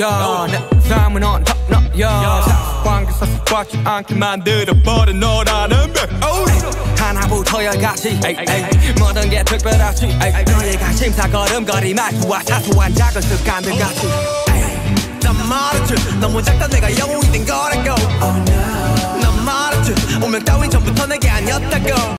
야, 내 삶은 on top, no, 야. 관계사 꽉지 않게 만들어버린 너라는 백. 하나부터 열까지. 모든 게 특별하지. 너의 관심사 걸음걸이 말투와 사소한 작은 습관들 같이. 난 말했지. 너무 작다 내가 영웅이 된 거라고. Oh, 난 말했지. 운명 따윈 전부터 내게 아니었다고.